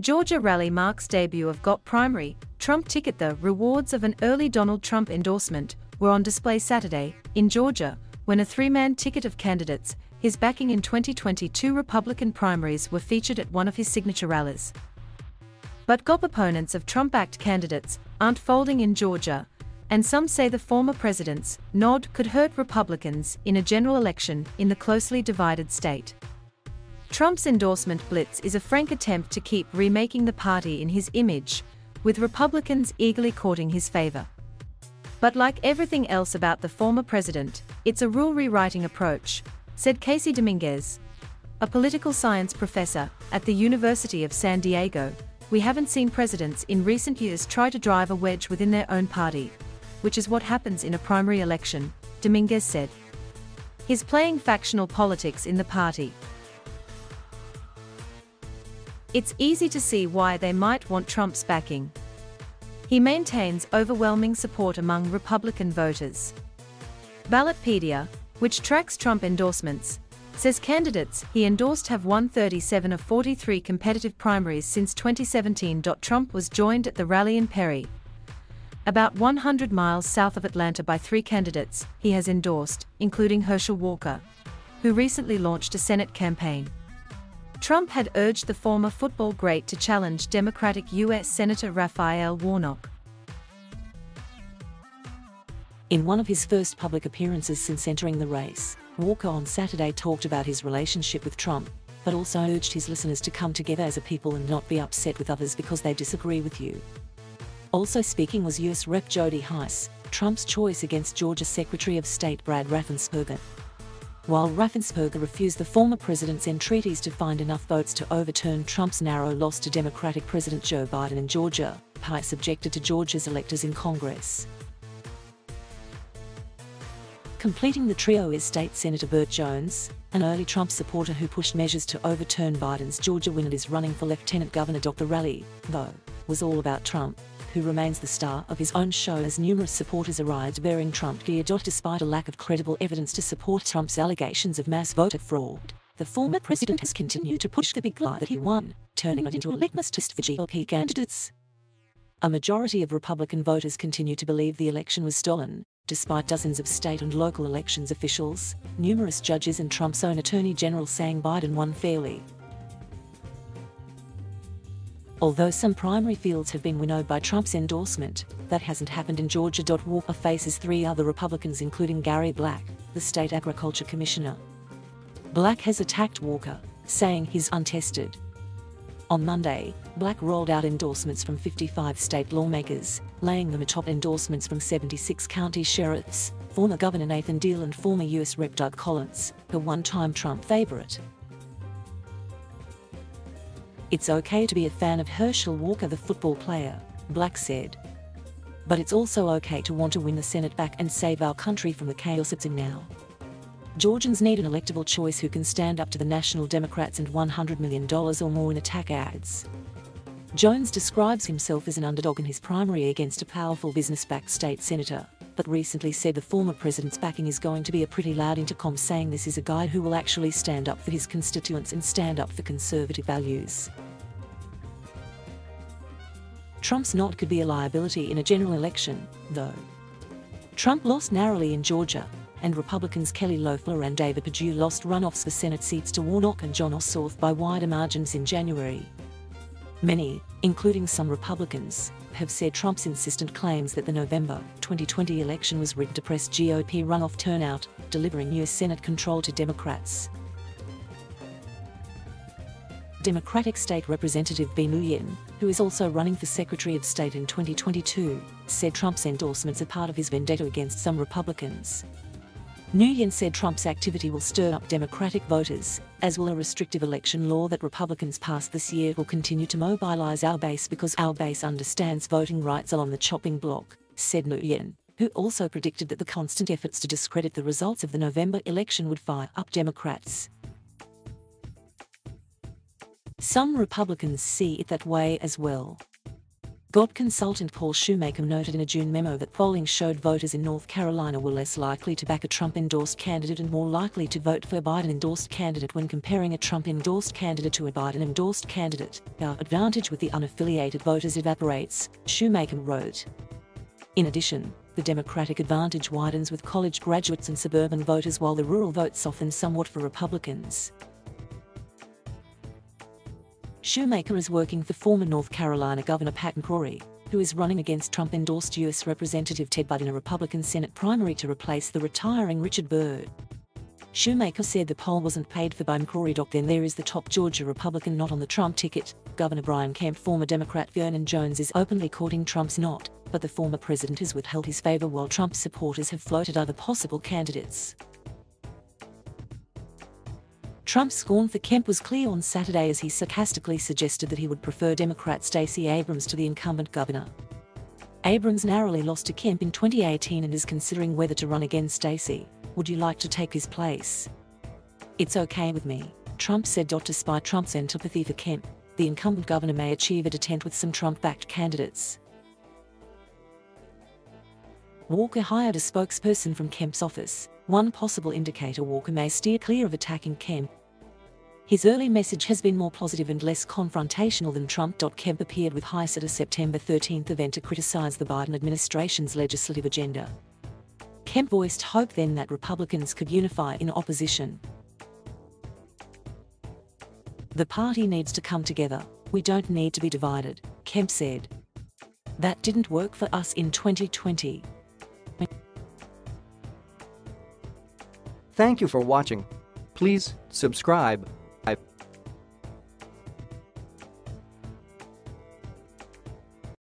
Georgia rally marks debut of GOP primary, Trump ticket The rewards of an early Donald Trump endorsement were on display Saturday, in Georgia, when a three-man ticket of candidates, his backing in 2022 Republican primaries were featured at one of his signature rallies. But GOP opponents of Trump-backed candidates aren't folding in Georgia, and some say the former president's nod could hurt Republicans in a general election in the closely divided state. Trump's endorsement blitz is a frank attempt to keep remaking the party in his image, with Republicans eagerly courting his favor. But like everything else about the former president, it's a rule rewriting approach, said Casey Dominguez, a political science professor at the University of San Diego. We haven't seen presidents in recent years try to drive a wedge within their own party, which is what happens in a primary election, Dominguez said. He's playing factional politics in the party, it's easy to see why they might want Trump's backing. He maintains overwhelming support among Republican voters. Ballotpedia, which tracks Trump endorsements, says candidates he endorsed have won 37 of 43 competitive primaries since 2017. Trump was joined at the rally in Perry, about 100 miles south of Atlanta, by three candidates he has endorsed, including Herschel Walker, who recently launched a Senate campaign. Trump had urged the former football great to challenge Democratic U.S. Senator Raphael Warnock. In one of his first public appearances since entering the race, Walker on Saturday talked about his relationship with Trump, but also urged his listeners to come together as a people and not be upset with others because they disagree with you. Also speaking was U.S. Rep. Jody Hice, Trump's choice against Georgia Secretary of State Brad Raffensperger while Raffensperger refused the former president's entreaties to find enough votes to overturn Trump's narrow loss to Democratic President Joe Biden in Georgia, Hice objected to Georgia's electors in Congress. Completing the trio is State Senator Burt Jones, an early Trump supporter who pushed measures to overturn Biden's Georgia win and is running for Lieutenant Governor. Dr. Rally, though, was all about Trump who remains the star of his own show as numerous supporters arrived bearing Trump gear. Despite a lack of credible evidence to support Trump's allegations of mass voter fraud, the former president has continued to push the big lie that he won, turning it into a litmus test for GOP candidates. A majority of Republican voters continue to believe the election was stolen, despite dozens of state and local elections officials, numerous judges and Trump's own attorney general saying Biden won fairly. Although some primary fields have been winnowed by Trump's endorsement, that hasn't happened in Georgia. Walker faces three other Republicans, including Gary Black, the state agriculture commissioner. Black has attacked Walker, saying he's untested. On Monday, Black rolled out endorsements from 55 state lawmakers, laying them atop endorsements from 76 county sheriffs, former Governor Nathan Deal and former U.S. Rep. Doug Collins, a one-time Trump favorite. It's okay to be a fan of Herschel Walker, the football player, Black said. But it's also okay to want to win the Senate back and save our country from the chaos it's in now. Georgians need an electable choice who can stand up to the National Democrats and $100 million or more in attack ads. Jones describes himself as an underdog in his primary against a powerful business backed state senator, but recently said the former president's backing is going to be a pretty loud intercom saying this is a guy who will actually stand up for his constituents and stand up for conservative values. Trump's not could be a liability in a general election, though. Trump lost narrowly in Georgia, and Republicans Kelly Loeffler and David Perdue lost runoffs for Senate seats to Warnock and Jon Ossoff by wider margins in January. Many, including some Republicans, have said Trump's insistent claims that the November 2020 election was rigged to press GOP runoff turnout, delivering U.S. Senate control to Democrats. Democratic State Representative Bee Nguyen, who is also running for Secretary of State in 2022, said Trump's endorsements are part of his vendetta against some Republicans. Nguyen said Trump's activity will stir up Democratic voters, as will a restrictive election law that Republicans passed this year will continue to mobilize our base because our base understands voting rights along the chopping block, said Nguyen, who also predicted that the constant efforts to discredit the results of the November election would fire up Democrats. Some Republicans see it that way as well. GOP consultant Paul Shoemaker noted in a June memo that polling showed voters in North Carolina were less likely to back a Trump endorsed candidate and more likely to vote for a Biden endorsed candidate when comparing a Trump endorsed candidate to a Biden endorsed candidate. Our advantage with the unaffiliated voters evaporates, Shoemaker wrote. In addition, the Democratic advantage widens with college graduates and suburban voters while the rural vote softens somewhat for Republicans. Shoemaker is working for former North Carolina Governor Pat McCrory, who is running against Trump endorsed U.S. Representative Ted Budd in a Republican Senate primary to replace the retiring Richard Burr. Shoemaker said the poll wasn't paid for by McCrory. Then there is the top Georgia Republican not on the Trump ticket. Governor Brian Kemp, former Democrat Vernon Jones is openly courting Trump's not, but the former president has withheld his favor while Trump supporters have floated other possible candidates. Trump's scorn for Kemp was clear on Saturday as he sarcastically suggested that he would prefer Democrat Stacey Abrams to the incumbent governor. Abrams narrowly lost to Kemp in 2018 and is considering whether to run against Stacey. Would you like to take his place? It's okay with me, Trump said. Despite Trump's antipathy for Kemp, the incumbent governor may achieve a detent with some Trump backed candidates. Walker hired a spokesperson from Kemp's office, one possible indicator Walker may steer clear of attacking Kemp his early message has been more positive and less confrontational than Trump. Kemp appeared with Hice at a September 13 event to criticize the Biden administration's legislative agenda. Kemp voiced hope then that Republicans could unify in opposition. The party needs to come together. We don't need to be divided, Kemp said. That didn't work for us in 2020. Thank you for watching. Please subscribe